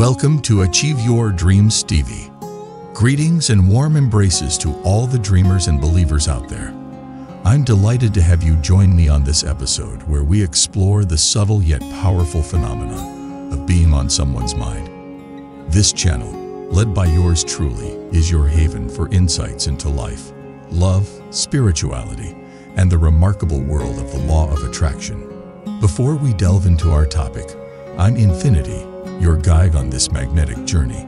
Welcome to Achieve Your Dreams TV. Greetings and warm embraces to all the dreamers and believers out there. I'm delighted to have you join me on this episode where we explore the subtle yet powerful phenomenon of being on someone's mind. This channel, led by yours truly, is your haven for insights into life, love, spirituality, and the remarkable world of the law of attraction. Before we delve into our topic, I'm Infinity, your guide on this magnetic journey,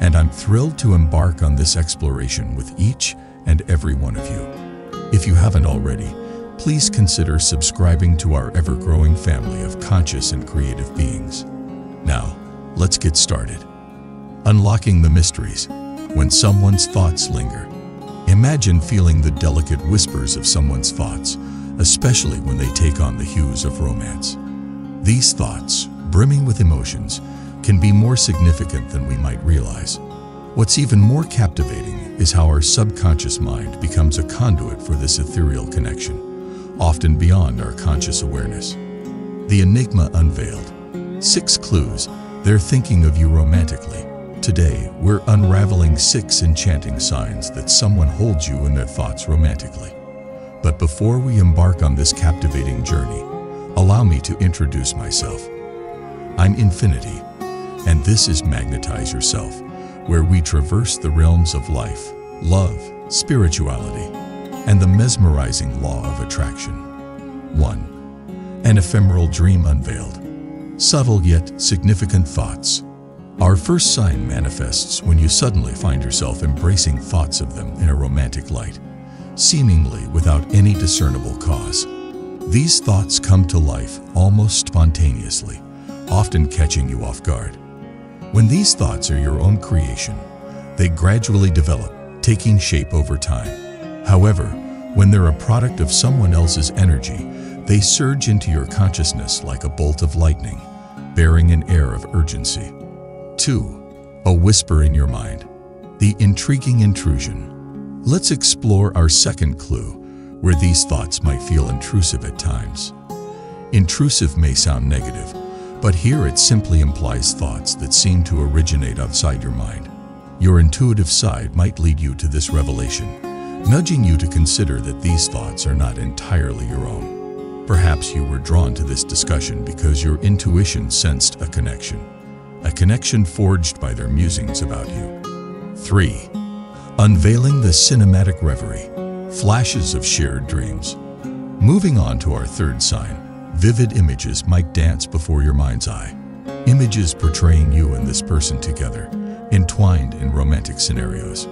and I'm thrilled to embark on this exploration with each and every one of you. If you haven't already, please consider subscribing to our ever-growing family of conscious and creative beings. Now, let's get started. Unlocking the mysteries. When someone's thoughts linger, imagine feeling the delicate whispers of someone's thoughts, especially when they take on the hues of romance. These thoughts, brimming with emotions, can be more significant than we might realize. What's even more captivating is how our subconscious mind becomes a conduit for this ethereal connection, often beyond our conscious awareness. The Enigma Unveiled Six clues, they're thinking of you romantically. Today, we're unraveling six enchanting signs that someone holds you in their thoughts romantically. But before we embark on this captivating journey, allow me to introduce myself. I'm Infinity, and this is Magnetize Yourself, where we traverse the realms of life, love, spirituality, and the mesmerizing law of attraction. 1. An ephemeral dream unveiled. Subtle yet significant thoughts. Our first sign manifests when you suddenly find yourself embracing thoughts of them in a romantic light, seemingly without any discernible cause. These thoughts come to life almost spontaneously, often catching you off guard. When these thoughts are your own creation, they gradually develop, taking shape over time. However, when they're a product of someone else's energy, they surge into your consciousness like a bolt of lightning, bearing an air of urgency. 2. A whisper in your mind. The intriguing intrusion. Let's explore our second clue, where these thoughts might feel intrusive at times. Intrusive may sound negative, but here it simply implies thoughts that seem to originate outside your mind. Your intuitive side might lead you to this revelation, nudging you to consider that these thoughts are not entirely your own. Perhaps you were drawn to this discussion because your intuition sensed a connection, a connection forged by their musings about you. 3. Unveiling the cinematic reverie, flashes of shared dreams. Moving on to our third sign, Vivid images might dance before your mind's eye. Images portraying you and this person together, entwined in romantic scenarios.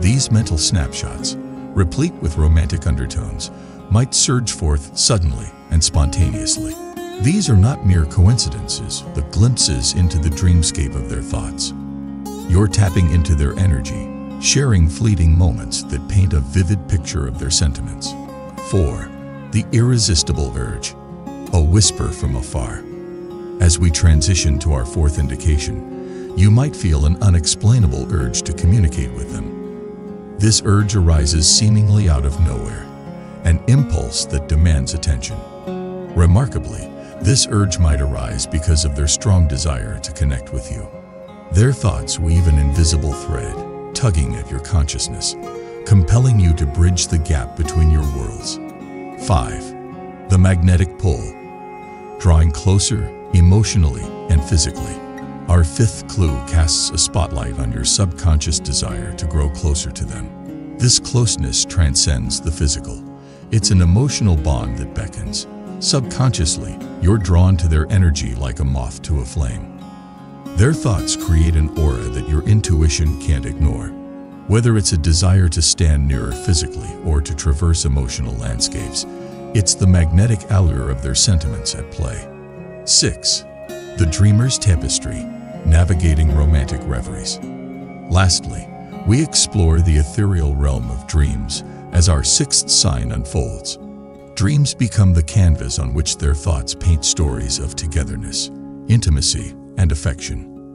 These mental snapshots, replete with romantic undertones, might surge forth suddenly and spontaneously. These are not mere coincidences, but glimpses into the dreamscape of their thoughts. You're tapping into their energy, sharing fleeting moments that paint a vivid picture of their sentiments. 4. The irresistible urge a whisper from afar. As we transition to our fourth indication, you might feel an unexplainable urge to communicate with them. This urge arises seemingly out of nowhere, an impulse that demands attention. Remarkably, this urge might arise because of their strong desire to connect with you. Their thoughts weave an invisible thread, tugging at your consciousness, compelling you to bridge the gap between your worlds. 5. The magnetic pull drawing closer emotionally and physically. Our fifth clue casts a spotlight on your subconscious desire to grow closer to them. This closeness transcends the physical. It's an emotional bond that beckons. Subconsciously, you're drawn to their energy like a moth to a flame. Their thoughts create an aura that your intuition can't ignore. Whether it's a desire to stand nearer physically or to traverse emotional landscapes, it's the magnetic allure of their sentiments at play. 6. The Dreamer's Tapestry, Navigating Romantic Reveries. Lastly, we explore the ethereal realm of dreams as our sixth sign unfolds. Dreams become the canvas on which their thoughts paint stories of togetherness, intimacy, and affection.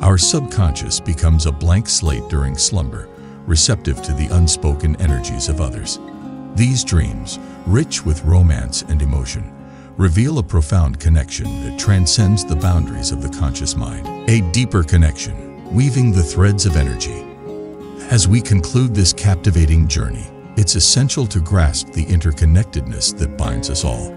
Our subconscious becomes a blank slate during slumber, receptive to the unspoken energies of others. These dreams, rich with romance and emotion, reveal a profound connection that transcends the boundaries of the conscious mind. A deeper connection, weaving the threads of energy. As we conclude this captivating journey, it's essential to grasp the interconnectedness that binds us all.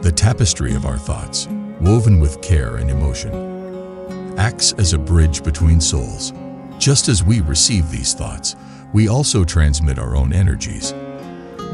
The tapestry of our thoughts, woven with care and emotion, acts as a bridge between souls. Just as we receive these thoughts, we also transmit our own energies,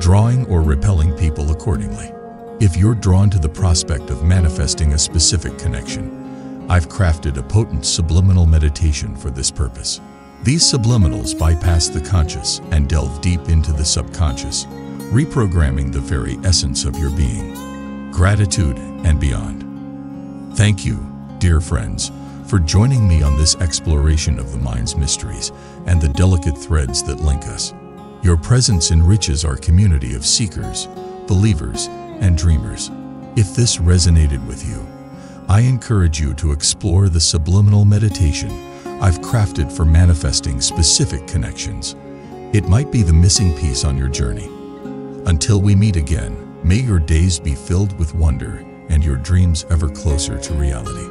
drawing or repelling people accordingly. If you're drawn to the prospect of manifesting a specific connection, I've crafted a potent subliminal meditation for this purpose. These subliminals bypass the conscious and delve deep into the subconscious, reprogramming the very essence of your being, gratitude, and beyond. Thank you, dear friends, for joining me on this exploration of the mind's mysteries and the delicate threads that link us. Your presence enriches our community of seekers, believers, and dreamers. If this resonated with you, I encourage you to explore the subliminal meditation I've crafted for manifesting specific connections. It might be the missing piece on your journey. Until we meet again, may your days be filled with wonder and your dreams ever closer to reality.